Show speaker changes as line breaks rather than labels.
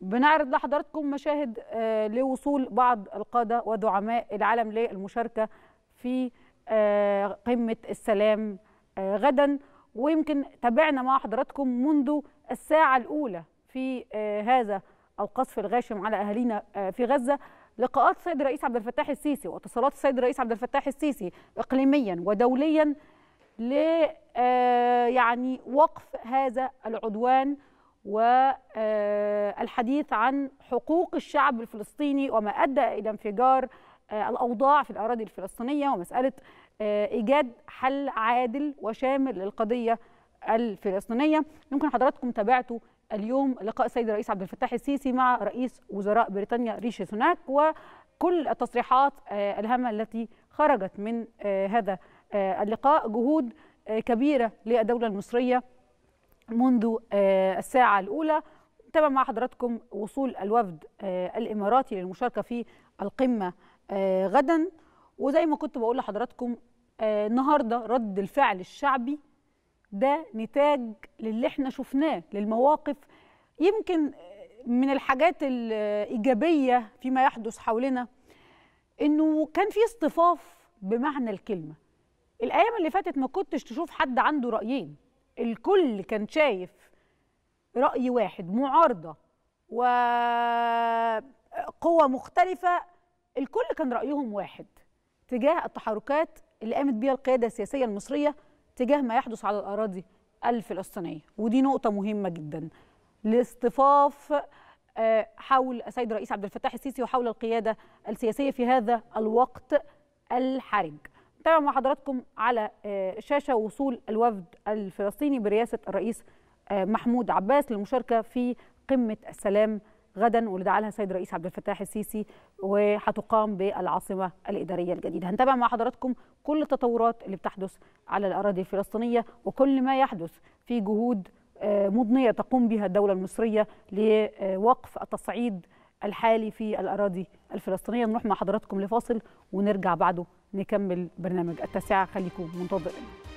بنعرض لحضراتكم مشاهد آه، لوصول بعض القادة ودعماء العالم للمشاركة في آه، قمة السلام آه، غدا. ويمكن تابعنا مع حضراتكم منذ الساعة الأولى في هذا القصف الغاشم على أهالينا في غزة. لقاءات السيد الرئيس عبد الفتاح السيسي واتصالات السيد الرئيس عبد الفتاح السيسي إقليميا ودوليا ل يعني وقف هذا العدوان والحديث عن حقوق الشعب الفلسطيني وما أدى إلى انفجار آه، الأوضاع في الأراضي الفلسطينية ومسألة آه، إيجاد حل عادل وشامل للقضية الفلسطينية. يمكن حضراتكم تابعتوا اليوم لقاء السيد الرئيس عبد الفتاح السيسي مع رئيس وزراء بريطانيا ريشي سوناك وكل التصريحات آه، الهامة التي خرجت من آه، هذا آه، اللقاء. جهود آه، كبيرة للدولة المصرية منذ آه، الساعة الأولى. تابع مع حضراتكم وصول الوفد آه، الإماراتي للمشاركة في القمة آه، غدا. وزي ما كنت بقول لحضراتكم النهاردة رد الفعل الشعبي ده نتاج للي إحنا شفناه للمواقف يمكن من الحاجات الإيجابية فيما يحدث حولنا إنه كان في اصطفاف بمعنى الكلمة. الأيام اللي فاتت ما كنتش تشوف حد عنده رأيين. الكل كان شايف رأي واحد معارضة وقوة مختلفة الكل كان رأيهم واحد تجاه التحركات اللي قامت بها القيادة السياسية المصرية تجاه ما يحدث على الأراضي الفلسطينية. ودي نقطة مهمة جدا. الاصطفاف آه، حول السيد الرئيس عبد الفتاح السيسي وحول القيادة السياسية في هذا الوقت الحرج. تابع مع حضراتكم على آه، شاشة وصول الوفد الفلسطيني برئاسة الرئيس آه، محمود عباس للمشاركة في قمة السلام غدا واللي دعا لها السيد الرئيس عبد الفتاح السيسي وهتقام بالعاصمة الإدارية الجديدة. هنتابع مع حضراتكم كل التطورات اللي بتحدث على الأراضي الفلسطينية وكل ما يحدث في جهود آه، مضنية تقوم بها الدولة المصرية لوقف التصعيد الحالي في الأراضي الفلسطينية. نروح مع حضراتكم لفاصل ونرجع بعده. نكمل برنامج التاسعة. خليكم منتظرين.